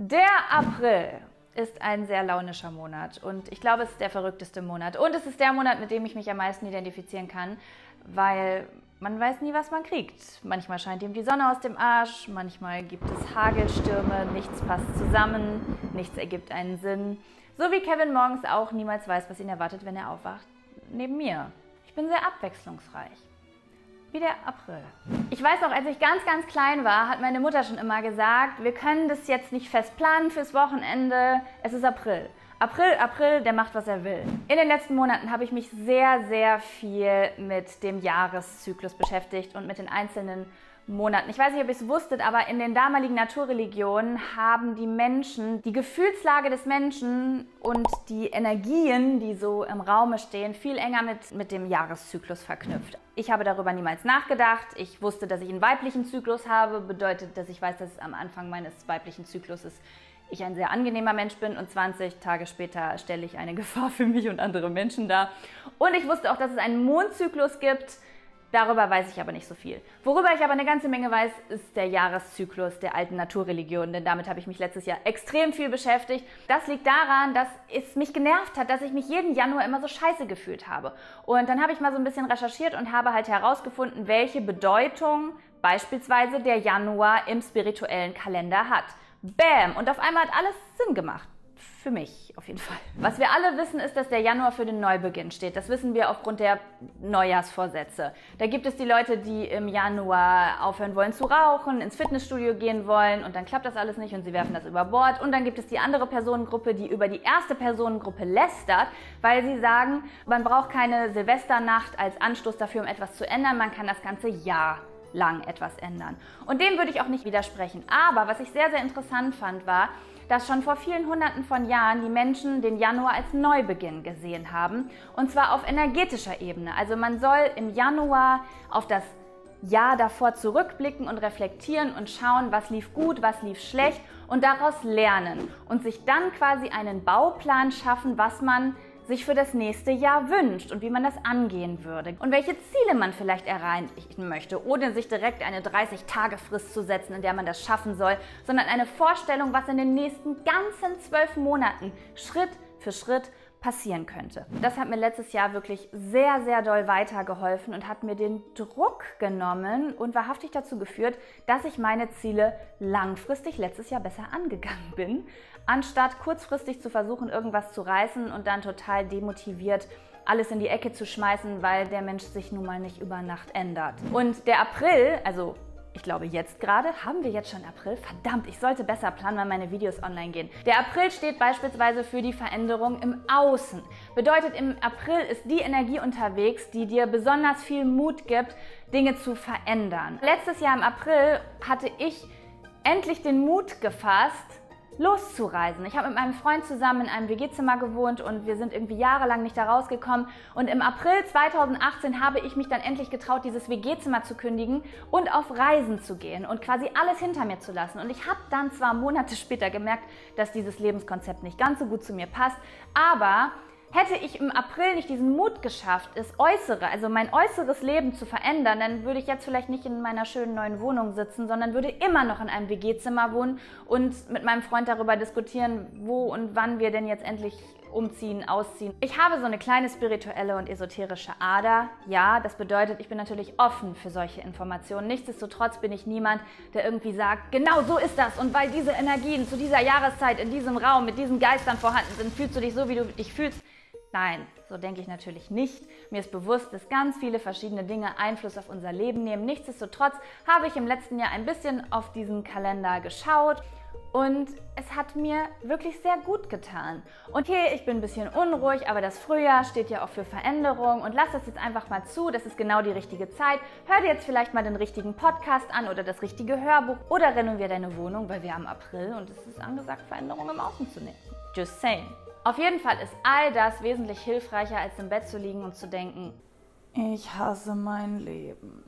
Der April ist ein sehr launischer Monat und ich glaube, es ist der verrückteste Monat. Und es ist der Monat, mit dem ich mich am meisten identifizieren kann, weil man weiß nie, was man kriegt. Manchmal scheint ihm die Sonne aus dem Arsch, manchmal gibt es Hagelstürme, nichts passt zusammen, nichts ergibt einen Sinn. So wie Kevin morgens auch niemals weiß, was ihn erwartet, wenn er aufwacht. Neben mir. Ich bin sehr abwechslungsreich wie der April. Ich weiß noch, als ich ganz, ganz klein war, hat meine Mutter schon immer gesagt, wir können das jetzt nicht fest planen fürs Wochenende, es ist April. April, April, der macht, was er will. In den letzten Monaten habe ich mich sehr, sehr viel mit dem Jahreszyklus beschäftigt und mit den einzelnen Monaten. Ich weiß nicht, ob ihr es wusstet, aber in den damaligen Naturreligionen haben die Menschen die Gefühlslage des Menschen und die Energien, die so im Raume stehen, viel enger mit, mit dem Jahreszyklus verknüpft. Ich habe darüber niemals nachgedacht. Ich wusste, dass ich einen weiblichen Zyklus habe, bedeutet, dass ich weiß, dass am Anfang meines weiblichen Zykluses ich ein sehr angenehmer Mensch bin und 20 Tage später stelle ich eine Gefahr für mich und andere Menschen dar. Und ich wusste auch, dass es einen Mondzyklus gibt, Darüber weiß ich aber nicht so viel. Worüber ich aber eine ganze Menge weiß, ist der Jahreszyklus der alten Naturreligionen, denn damit habe ich mich letztes Jahr extrem viel beschäftigt. Das liegt daran, dass es mich genervt hat, dass ich mich jeden Januar immer so scheiße gefühlt habe. Und dann habe ich mal so ein bisschen recherchiert und habe halt herausgefunden, welche Bedeutung beispielsweise der Januar im spirituellen Kalender hat. Bäm! Und auf einmal hat alles Sinn gemacht. Für mich auf jeden Fall. Was wir alle wissen, ist, dass der Januar für den Neubeginn steht. Das wissen wir aufgrund der Neujahrsvorsätze. Da gibt es die Leute, die im Januar aufhören wollen zu rauchen, ins Fitnessstudio gehen wollen und dann klappt das alles nicht und sie werfen das über Bord. Und dann gibt es die andere Personengruppe, die über die erste Personengruppe lästert, weil sie sagen, man braucht keine Silvesternacht als Anstoß dafür, um etwas zu ändern. Man kann das ganze Jahr lang etwas ändern. Und dem würde ich auch nicht widersprechen. Aber was ich sehr, sehr interessant fand, war, dass schon vor vielen Hunderten von Jahren die Menschen den Januar als Neubeginn gesehen haben. Und zwar auf energetischer Ebene. Also man soll im Januar auf das Jahr davor zurückblicken und reflektieren und schauen, was lief gut, was lief schlecht und daraus lernen und sich dann quasi einen Bauplan schaffen, was man sich für das nächste Jahr wünscht und wie man das angehen würde und welche Ziele man vielleicht erreichen möchte, ohne sich direkt eine 30-Tage-Frist zu setzen, in der man das schaffen soll, sondern eine Vorstellung, was in den nächsten ganzen zwölf Monaten Schritt für Schritt passieren könnte. Das hat mir letztes Jahr wirklich sehr, sehr doll weitergeholfen und hat mir den Druck genommen und wahrhaftig dazu geführt, dass ich meine Ziele langfristig letztes Jahr besser angegangen bin, anstatt kurzfristig zu versuchen, irgendwas zu reißen und dann total demotiviert alles in die Ecke zu schmeißen, weil der Mensch sich nun mal nicht über Nacht ändert. Und der April, also ich glaube jetzt gerade, haben wir jetzt schon April? Verdammt, ich sollte besser planen, wann meine Videos online gehen. Der April steht beispielsweise für die Veränderung im Außen. Bedeutet, im April ist die Energie unterwegs, die dir besonders viel Mut gibt, Dinge zu verändern. Letztes Jahr im April hatte ich endlich den Mut gefasst, loszureisen. Ich habe mit meinem Freund zusammen in einem WG-Zimmer gewohnt und wir sind irgendwie jahrelang nicht da rausgekommen. Und im April 2018 habe ich mich dann endlich getraut, dieses WG-Zimmer zu kündigen und auf Reisen zu gehen und quasi alles hinter mir zu lassen. Und ich habe dann zwar Monate später gemerkt, dass dieses Lebenskonzept nicht ganz so gut zu mir passt, aber Hätte ich im April nicht diesen Mut geschafft, das Äußere, also mein äußeres Leben zu verändern, dann würde ich jetzt vielleicht nicht in meiner schönen neuen Wohnung sitzen, sondern würde immer noch in einem WG-Zimmer wohnen und mit meinem Freund darüber diskutieren, wo und wann wir denn jetzt endlich umziehen, ausziehen. Ich habe so eine kleine spirituelle und esoterische Ader. Ja, das bedeutet, ich bin natürlich offen für solche Informationen. Nichtsdestotrotz bin ich niemand, der irgendwie sagt, genau so ist das und weil diese Energien zu dieser Jahreszeit in diesem Raum mit diesen Geistern vorhanden sind, fühlst du dich so, wie du dich fühlst. Nein, so denke ich natürlich nicht. Mir ist bewusst, dass ganz viele verschiedene Dinge Einfluss auf unser Leben nehmen. Nichtsdestotrotz habe ich im letzten Jahr ein bisschen auf diesen Kalender geschaut und es hat mir wirklich sehr gut getan. Und hier, ich bin ein bisschen unruhig, aber das Frühjahr steht ja auch für Veränderung und lass das jetzt einfach mal zu. Das ist genau die richtige Zeit. Hör dir jetzt vielleicht mal den richtigen Podcast an oder das richtige Hörbuch oder renovier deine Wohnung, weil wir haben April und es ist angesagt, Veränderungen im Außen zu nehmen. Just saying. Auf jeden Fall ist all das wesentlich hilfreicher, als im Bett zu liegen und zu denken, ich hasse mein Leben.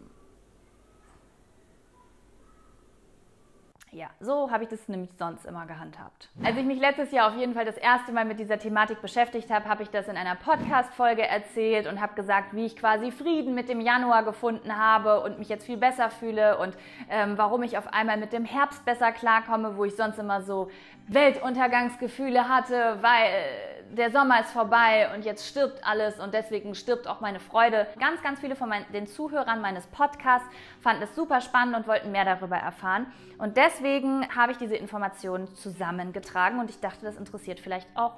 Ja, so habe ich das nämlich sonst immer gehandhabt. Als ich mich letztes Jahr auf jeden Fall das erste Mal mit dieser Thematik beschäftigt habe, habe ich das in einer Podcast-Folge erzählt und habe gesagt, wie ich quasi Frieden mit dem Januar gefunden habe und mich jetzt viel besser fühle und ähm, warum ich auf einmal mit dem Herbst besser klarkomme, wo ich sonst immer so Weltuntergangsgefühle hatte, weil der Sommer ist vorbei und jetzt stirbt alles und deswegen stirbt auch meine Freude. Ganz, ganz viele von meinen, den Zuhörern meines Podcasts fanden es super spannend und wollten mehr darüber erfahren. Und deswegen habe ich diese Informationen zusammengetragen und ich dachte, das interessiert vielleicht auch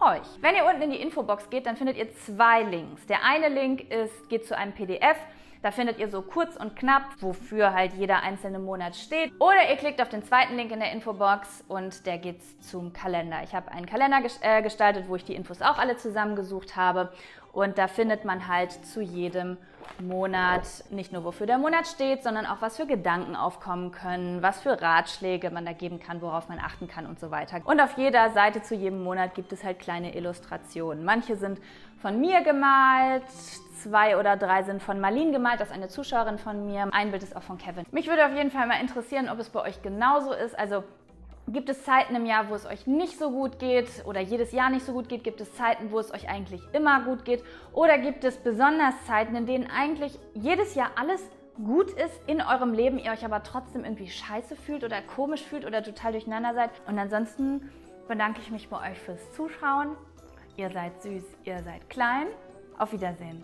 euch. Wenn ihr unten in die Infobox geht, dann findet ihr zwei Links. Der eine Link ist, geht zu einem PDF. Da findet ihr so kurz und knapp, wofür halt jeder einzelne Monat steht. Oder ihr klickt auf den zweiten Link in der Infobox und der geht zum Kalender. Ich habe einen Kalender äh, gestaltet, wo ich die Infos auch alle zusammengesucht habe. Und da findet man halt zu jedem Monat nicht nur, wofür der Monat steht, sondern auch, was für Gedanken aufkommen können, was für Ratschläge man da geben kann, worauf man achten kann und so weiter. Und auf jeder Seite zu jedem Monat gibt es halt kleine Illustrationen. Manche sind von mir gemalt, zwei oder drei sind von Marlene gemalt, das ist eine Zuschauerin von mir. Ein Bild ist auch von Kevin. Mich würde auf jeden Fall mal interessieren, ob es bei euch genauso ist. Also Gibt es Zeiten im Jahr, wo es euch nicht so gut geht oder jedes Jahr nicht so gut geht? Gibt es Zeiten, wo es euch eigentlich immer gut geht? Oder gibt es besonders Zeiten, in denen eigentlich jedes Jahr alles gut ist in eurem Leben, ihr euch aber trotzdem irgendwie scheiße fühlt oder komisch fühlt oder total durcheinander seid? Und ansonsten bedanke ich mich bei euch fürs Zuschauen. Ihr seid süß, ihr seid klein. Auf Wiedersehen.